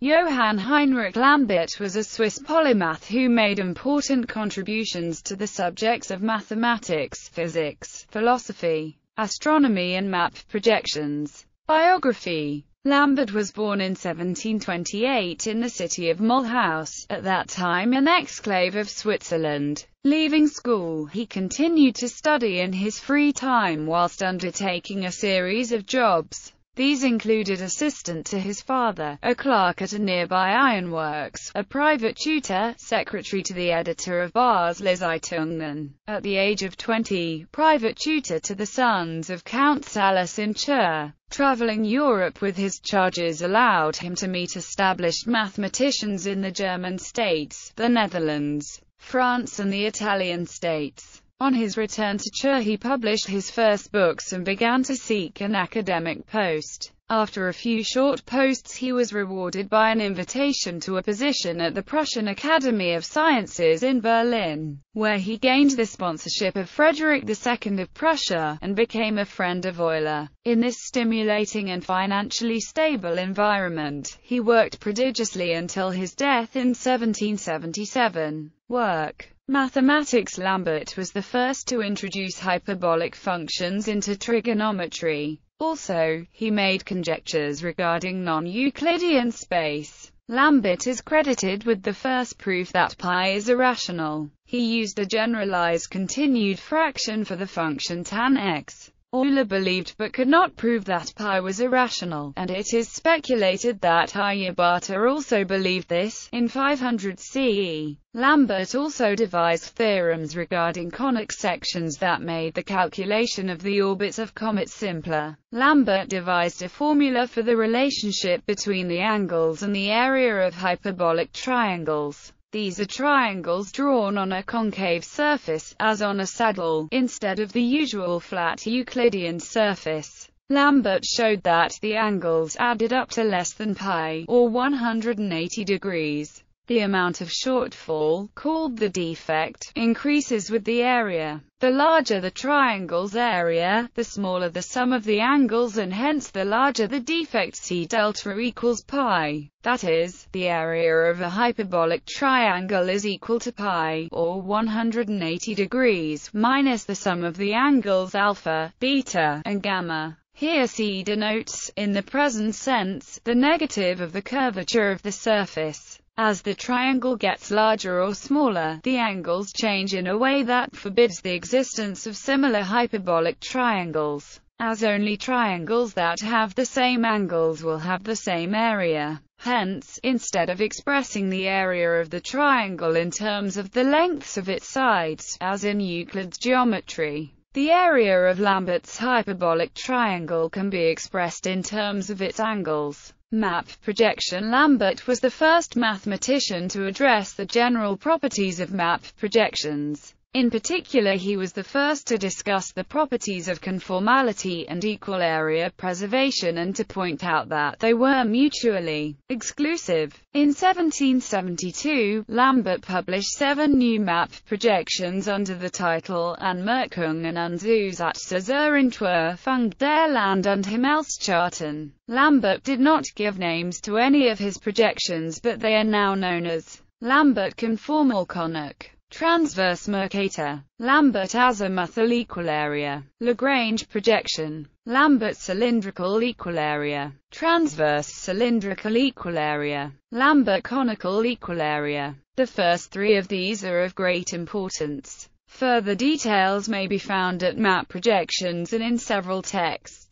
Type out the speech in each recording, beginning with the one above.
Johann Heinrich Lambert was a Swiss polymath who made important contributions to the subjects of mathematics, physics, philosophy, astronomy and map projections. Biography Lambert was born in 1728 in the city of Mulhouse, at that time an exclave of Switzerland. Leaving school, he continued to study in his free time whilst undertaking a series of jobs. These included assistant to his father, a clerk at a nearby ironworks, a private tutor, secretary to the editor of Basler Zeitungen. At the age of 20, private tutor to the sons of Count Salis in Chur. Traveling Europe with his charges allowed him to meet established mathematicians in the German states, the Netherlands, France and the Italian states. On his return to Chur he published his first books and began to seek an academic post. After a few short posts he was rewarded by an invitation to a position at the Prussian Academy of Sciences in Berlin, where he gained the sponsorship of Frederick II of Prussia, and became a friend of Euler. In this stimulating and financially stable environment, he worked prodigiously until his death in 1777. Work Mathematics Lambert was the first to introduce hyperbolic functions into trigonometry. Also, he made conjectures regarding non-Euclidean space. Lambert is credited with the first proof that pi is irrational. He used a generalized continued fraction for the function tan x. Euler believed but could not prove that pi was irrational, and it is speculated that Aryabhata also believed this. In 500 CE, Lambert also devised theorems regarding conic sections that made the calculation of the orbits of comets simpler. Lambert devised a formula for the relationship between the angles and the area of hyperbolic triangles. These are triangles drawn on a concave surface, as on a saddle, instead of the usual flat Euclidean surface. Lambert showed that the angles added up to less than pi, or 180 degrees. The amount of shortfall, called the defect, increases with the area. The larger the triangle's area, the smaller the sum of the angles and hence the larger the defect C delta equals pi. That is, the area of a hyperbolic triangle is equal to pi, or 180 degrees, minus the sum of the angles alpha, beta, and gamma. Here C denotes, in the present sense, the negative of the curvature of the surface. As the triangle gets larger or smaller, the angles change in a way that forbids the existence of similar hyperbolic triangles, as only triangles that have the same angles will have the same area. Hence, instead of expressing the area of the triangle in terms of the lengths of its sides, as in Euclid's geometry, the area of Lambert's hyperbolic triangle can be expressed in terms of its angles. Map projection Lambert was the first mathematician to address the general properties of map projections. In particular he was the first to discuss the properties of conformality and equal area preservation and to point out that they were mutually exclusive. In 1772, Lambert published seven new map projections under the title Anmerkungen und Zusätze zur Entwürfung der Land- und Himmelskarten. Lambert did not give names to any of his projections but they are now known as Lambert conformal conic. Transverse Mercator, Lambert azimuthal equal area, Lagrange projection, Lambert cylindrical equal area, transverse cylindrical equal area, Lambert conical equal area. The first three of these are of great importance. Further details may be found at map projections and in several texts.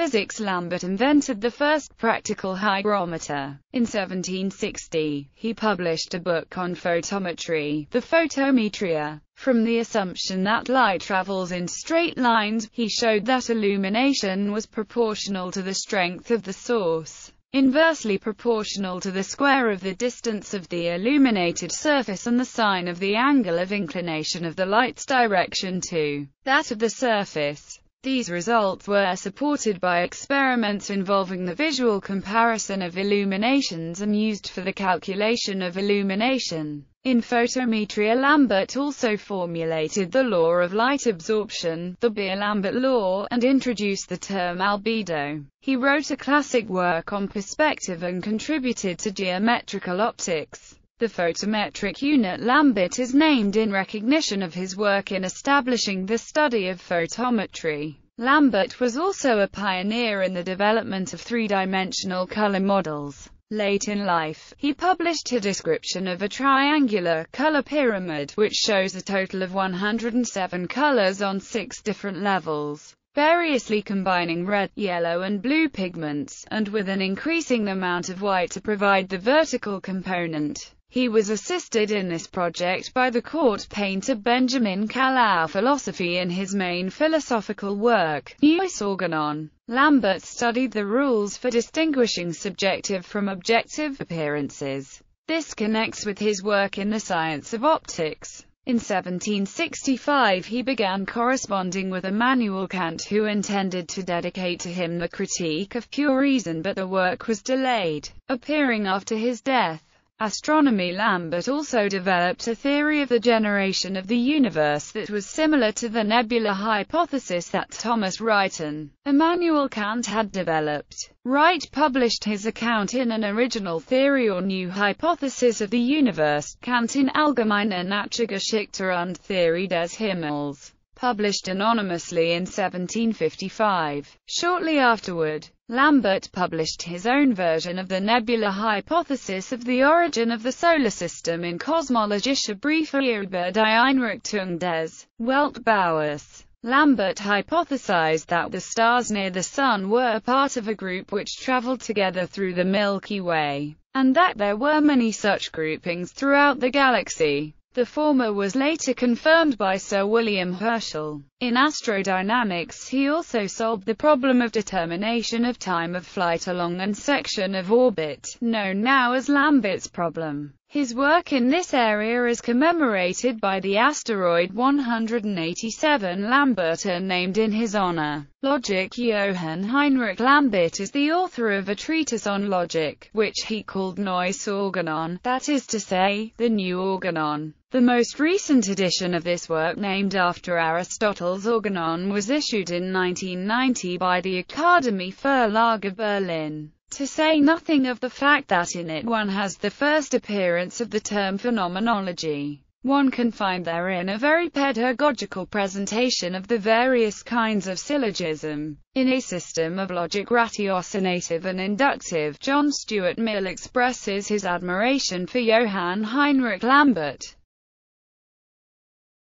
Physics Lambert invented the first practical hygrometer. In 1760, he published a book on photometry, the Photometria. From the assumption that light travels in straight lines, he showed that illumination was proportional to the strength of the source inversely proportional to the square of the distance of the illuminated surface and the sine of the angle of inclination of the light's direction to that of the surface. These results were supported by experiments involving the visual comparison of illuminations and used for the calculation of illumination. In photometry Lambert also formulated the law of light absorption, the Beer-Lambert law, and introduced the term albedo. He wrote a classic work on perspective and contributed to geometrical optics. The photometric unit Lambert is named in recognition of his work in establishing the study of photometry. Lambert was also a pioneer in the development of three-dimensional color models. Late in life, he published a description of a triangular color pyramid, which shows a total of 107 colors on six different levels variously combining red, yellow and blue pigments, and with an increasing amount of white to provide the vertical component. He was assisted in this project by the court painter Benjamin Calau philosophy in his main philosophical work, Neues Organon. Lambert studied the rules for distinguishing subjective from objective appearances. This connects with his work in the science of optics. In 1765 he began corresponding with Immanuel Kant who intended to dedicate to him the Critique of Pure Reason but the work was delayed, appearing after his death. Astronomy Lambert also developed a theory of the generation of the universe that was similar to the nebula hypothesis that Thomas Wright and Immanuel Kant had developed. Wright published his account in an original theory or new hypothesis of the universe, Kant in Allgemeine Naturgeschichte und Theorie des Himmels published anonymously in 1755. Shortly afterward, Lambert published his own version of the nebula hypothesis of the origin of the Solar System in Kosmologische Briefe über die Einrichtung des Weltbaues. Lambert hypothesized that the stars near the Sun were a part of a group which traveled together through the Milky Way, and that there were many such groupings throughout the galaxy. The former was later confirmed by Sir William Herschel. In astrodynamics he also solved the problem of determination of time of flight along an section of orbit, known now as Lambert's problem. His work in this area is commemorated by the asteroid 187 Lamberta named in his honor. Logic Johann Heinrich Lambert is the author of a treatise on logic, which he called Neues Organon, that is to say, the new organon. The most recent edition of this work named after Aristotle's Organon was issued in 1990 by the Akademie Verlage Berlin to say nothing of the fact that in it one has the first appearance of the term phenomenology. One can find therein a very pedagogical presentation of the various kinds of syllogism. In a system of logic ratiocinative and inductive, John Stuart Mill expresses his admiration for Johann Heinrich Lambert.